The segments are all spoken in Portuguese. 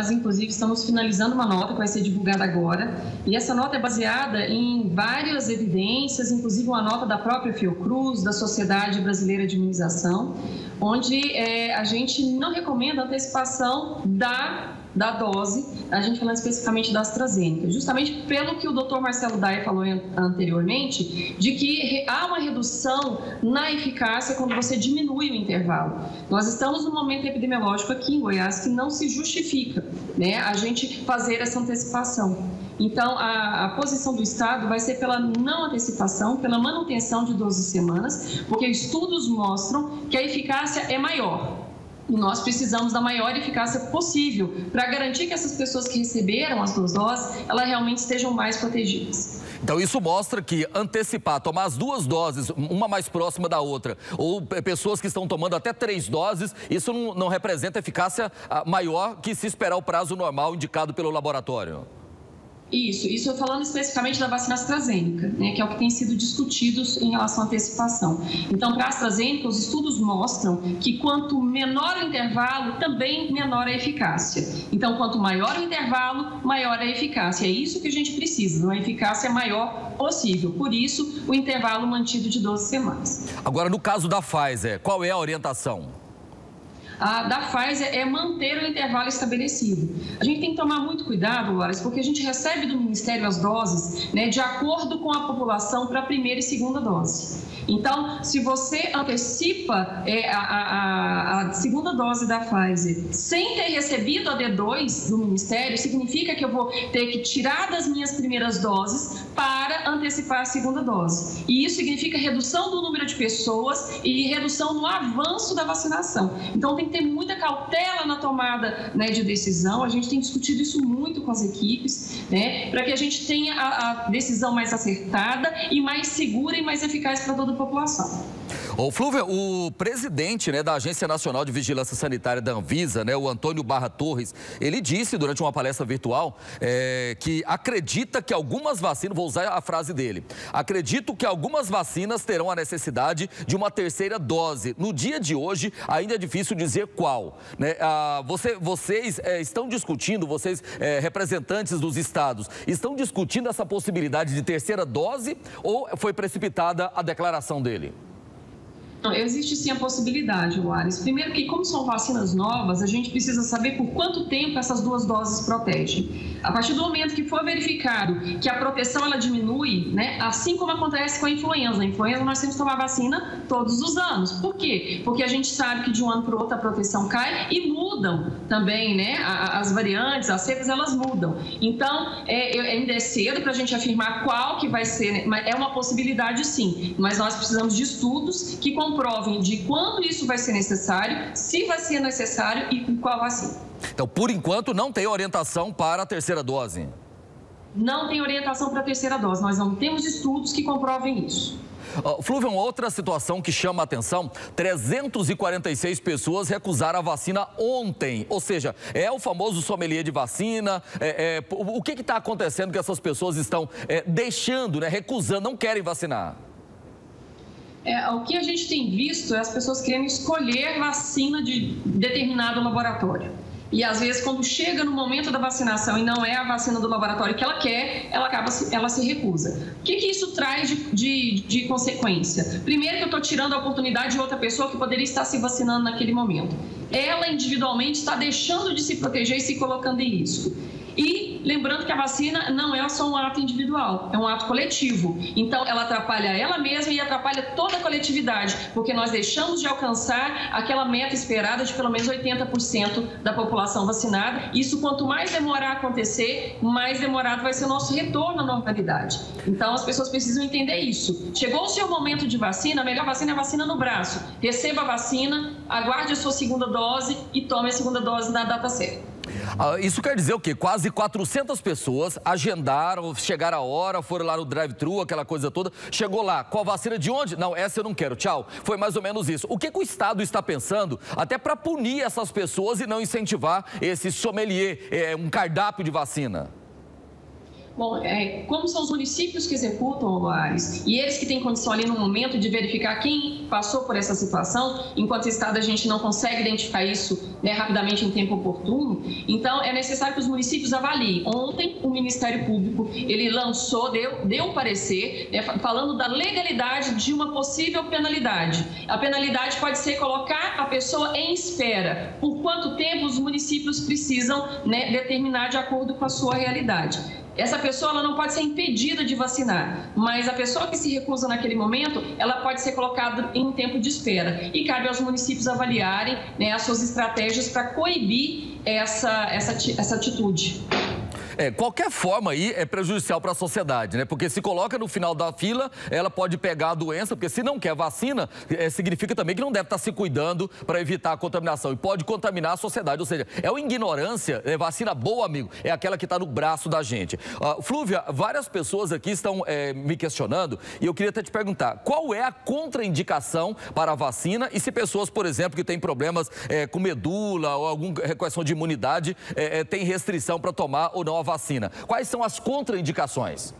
Nós, inclusive, estamos finalizando uma nota que vai ser divulgada agora, e essa nota é baseada em várias evidências, inclusive uma nota da própria Fiocruz, da Sociedade Brasileira de Imunização, onde é, a gente não recomenda antecipação da da dose, a gente falando especificamente da AstraZeneca, justamente pelo que o Dr. Marcelo Dai falou anteriormente, de que há uma redução na eficácia quando você diminui o intervalo. Nós estamos num momento epidemiológico aqui em Goiás que não se justifica né, a gente fazer essa antecipação. Então, a, a, posição do Estado vai ser pela não antecipação, pela manutenção de 12 semanas, porque estudos mostram que a eficácia é maior. Nós precisamos da maior eficácia possível para garantir que essas pessoas que receberam as duas doses, elas realmente estejam mais protegidas. Então isso mostra que antecipar, tomar as duas doses, uma mais próxima da outra, ou pessoas que estão tomando até três doses, isso não, não representa eficácia ah, maior que se esperar o prazo normal indicado pelo laboratório. Isso, isso falando especificamente da vacina AstraZeneca, né, que é o que tem sido discutido em relação à antecipação. Então, para a AstraZeneca, os estudos mostram que quanto menor o intervalo, também menor a eficácia. Então, quanto maior o intervalo, maior a eficácia. É isso que a gente precisa, uma eficácia maior possível. Por isso, o intervalo mantido de 12 semanas. Agora, no caso da Pfizer, qual é a orientação? A, da Pfizer é manter o intervalo estabelecido. A gente tem que tomar muito cuidado, Lares, porque a gente recebe do Ministério as doses né, de acordo com a população para a primeira e segunda dose. Então, se você antecipa é, a, a, a, segunda dose da Pfizer sem ter recebido a D2 do Ministério, significa que eu vou ter que tirar das minhas primeiras doses para antecipar a segunda dose. E isso significa redução do número de pessoas e redução no avanço da vacinação. Então, tem que ter muita cautela na tomada né, de decisão. A gente tem discutido isso muito com as equipes, né, para que a gente tenha a, a decisão mais acertada e mais segura e mais eficaz para toda a população. Ô, Flúvia, o presidente né, da Agência Nacional de Vigilância Sanitária da Anvisa, né, o Antônio Barra Torres, ele disse durante uma palestra virtual é, que acredita que algumas vacinas, vou usar a frase dele, acredito que algumas vacinas terão a necessidade de uma terceira dose. No dia de hoje, ainda é difícil dizer qual. Né? Ah, você, vocês é, estão discutindo, vocês é, representantes dos estados, estão discutindo essa possibilidade de terceira dose ou foi precipitada a declaração dele? Não, existe sim a possibilidade, Waris. Primeiro que, como são vacinas novas, a gente precisa saber por quanto tempo essas duas doses protegem. A partir do momento que for verificado que a proteção ela diminui, né, assim como acontece com a influenza. A influenza nós temos que tomar vacina todos os anos. Por quê? Porque a gente sabe que de um ano para o outro a proteção cai e mudam também, né? As variantes, as cepas, elas mudam. Então, é, ainda é cedo para a gente afirmar qual que vai ser, né? é uma possibilidade sim, mas nós precisamos de estudos que comprovem de quando isso vai ser necessário, se vai ser necessário e com qual vacina. Então, por enquanto, não tem orientação para a terceira dose. Não tem orientação para a terceira dose. Nós não temos estudos que comprovem isso. Uh, Flúvio, outra situação que chama a atenção: 346 pessoas recusaram a vacina ontem. Ou seja, é o famoso sommelier de vacina. É, é, o que está acontecendo que essas pessoas estão é, deixando, né, recusando, não querem vacinar? É, o que a gente tem visto é as pessoas querendo escolher vacina de determinado laboratório. E às vezes, quando chega no momento da vacinação e não é a vacina do laboratório que ela quer, ela acaba ela se recusa. O que, que isso traz de, de, de consequência? Primeiro, que eu estou tirando a oportunidade de outra pessoa que poderia estar se vacinando naquele momento. Ela individualmente está deixando de se proteger e se colocando em risco. E lembrando que a vacina não é só um ato individual, é um ato coletivo. Então, ela atrapalha ela mesma e atrapalha toda a coletividade, porque nós deixamos de alcançar aquela meta esperada de pelo menos 80% da população vacinada. Isso, quanto mais demorar a acontecer, mais demorado vai ser o nosso retorno à normalidade. Então, as pessoas precisam entender isso. Chegou o seu momento de vacina, a melhor vacina é a vacina no braço. Receba a vacina, aguarde a sua segunda dose e tome a segunda dose na data certa. Ah, isso quer dizer o quê? Quase 400 pessoas agendaram, chegaram a hora, foram lá no drive-thru, aquela coisa toda. Chegou lá, qual vacina de onde? Não, essa eu não quero, tchau. Foi mais ou menos isso. O que, que o Estado está pensando até para punir essas pessoas e não incentivar esse sommelier, é, um cardápio de vacina? Bom, é, como são os municípios que executam Loares e eles que têm condição ali no momento de verificar quem passou por essa situação, enquanto Estado a gente não consegue identificar isso né, rapidamente em tempo oportuno, então é necessário que os municípios avaliem. Ontem o Ministério Público ele lançou, deu, deu um parecer né, falando da legalidade de uma possível penalidade. A penalidade pode ser colocar a pessoa em espera. Por quanto tempo os municípios precisam né, determinar de acordo com a sua realidade. Essa pessoa ela não pode ser impedida de vacinar, mas a pessoa que se recusa naquele momento, ela pode ser colocada em tempo de espera. E cabe aos municípios avaliarem né, as suas estratégias para coibir essa, essa, essa atitude. É, qualquer forma aí é prejudicial para a sociedade, né? Porque se coloca no final da fila, ela pode pegar a doença, porque se não quer vacina, é, significa também que não deve estar tá se cuidando para evitar a contaminação e pode contaminar a sociedade. Ou seja, é uma ignorância, é vacina boa, amigo, é aquela que está no braço da gente. Uh, Flúvia, várias pessoas aqui estão é, me questionando e eu queria até te perguntar, qual é a contraindicação para a vacina e se pessoas, por exemplo, que têm problemas é, com medula ou alguma questão de imunidade, é, é, tem restrição para tomar ou não a vacina. Quais são as contraindicações?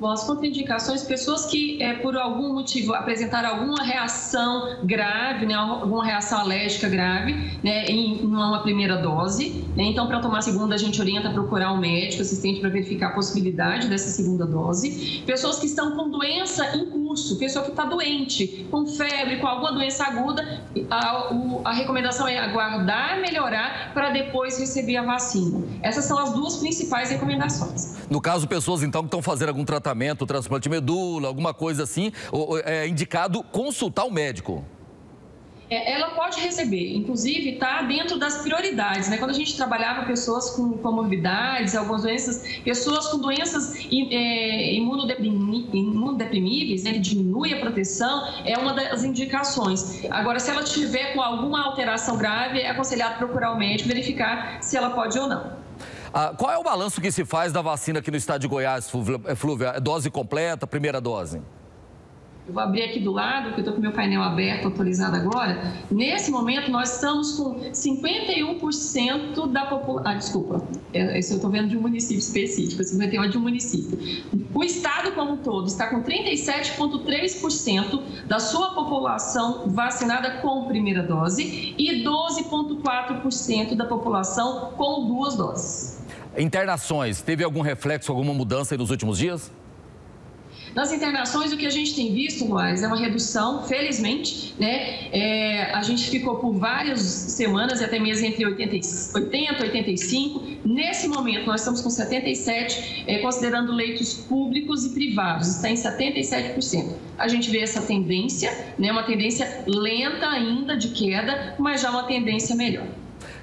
Bom, as contraindicações, pessoas que é, por algum motivo apresentaram alguma reação grave, né, alguma reação alérgica grave, né, em uma primeira dose. Né, então, para tomar a segunda, a gente orienta a procurar um médico assistente para verificar a possibilidade dessa segunda dose. Pessoas que estão com doença em curso, pessoa que está doente, com febre, com alguma doença aguda, a, a recomendação é aguardar melhorar para depois receber a vacina. Essas são as duas principais recomendações. No caso, pessoas então que estão fazendo algum tratamento tratamento, transplante de medula, alguma coisa assim, é indicado consultar o médico. É, ela pode receber, inclusive está dentro das prioridades. Né? Quando a gente trabalhava pessoas com comorbidades, algumas doenças, pessoas com doenças é, imunodeprimíveis, né? diminui a proteção, é uma das indicações. Agora, se ela tiver com alguma alteração grave, é aconselhado procurar o médico, verificar se ela pode ou não. Ah, qual é o balanço que se faz da vacina aqui no estado de Goiás, Flúvia? É dose completa, primeira dose? Eu vou abrir aqui do lado, porque eu estou com meu painel aberto, atualizado agora. Nesse momento, nós estamos com 51% da população. Ah, desculpa, é, esse eu estou vendo de um município específico, 51% de um município. O estado como um todo está com 37,3% da sua população vacinada com primeira dose e 12,4% da população com duas doses. Internações, teve algum reflexo, alguma mudança nos últimos dias? Nas internações, o que a gente tem visto, Luares, é uma redução, felizmente, né? É, a gente ficou por várias semanas, até mesmo entre 80 e 85. Nesse momento, nós estamos com 77, é, considerando leitos públicos e privados, está em 77%. A gente vê essa tendência, né? Uma tendência lenta ainda de queda, mas já uma tendência melhor.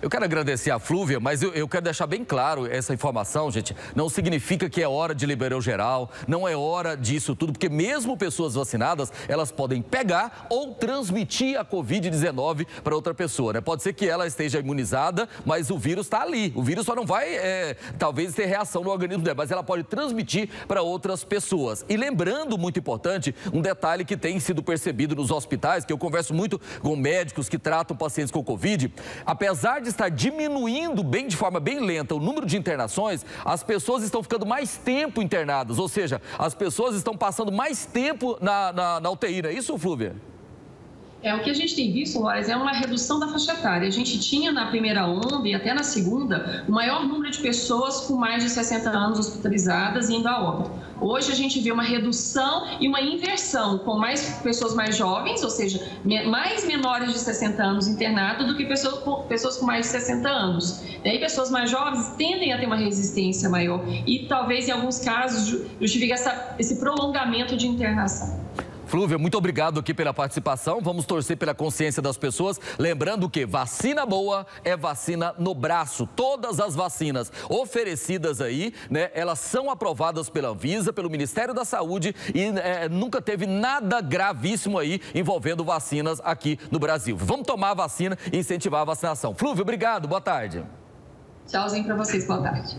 Eu quero agradecer a Flúvia, mas eu, eu, quero deixar bem claro essa informação, gente. Não significa que é hora de liberar geral, não é hora disso tudo, porque mesmo pessoas vacinadas, elas podem pegar ou transmitir a Covid-19 para outra pessoa, né? Pode ser que ela esteja imunizada, mas o vírus está ali. O vírus só não vai, é, talvez, ter reação no organismo dela, mas ela pode transmitir para outras pessoas. E lembrando, muito importante, um detalhe que tem sido percebido nos hospitais, que eu converso muito com médicos que tratam pacientes com Covid, apesar de está diminuindo bem de forma bem lenta o número de internações, as pessoas estão ficando mais tempo internadas, ou seja, as pessoas estão passando mais tempo na, na, na UTI, não é isso, Flúvia? É, o que a gente tem visto, Loris, é uma redução da faixa etária. A gente tinha na primeira onda e até na segunda o maior número de pessoas com mais de 60 anos hospitalizadas indo a óbito. Hoje a gente vê uma redução e uma inversão, com mais pessoas mais jovens, ou seja, mais menores de 60 anos internados do que pessoas com, pessoas com mais de 60 anos. Aí pessoas mais jovens tendem a ter uma resistência maior e talvez em alguns casos justifique essa, esse prolongamento de internação. Flúvia, muito obrigado aqui pela participação. Vamos torcer pela consciência das pessoas. Lembrando que vacina boa é vacina no braço. Todas as vacinas oferecidas aí, né, elas são aprovadas pela Anvisa, pelo Ministério da Saúde e é, nunca teve nada gravíssimo aí envolvendo vacinas aqui no Brasil. Vamos tomar a vacina e incentivar a vacinação. Flúvia, obrigado. Boa tarde. Tchauzinho para vocês. Boa tarde.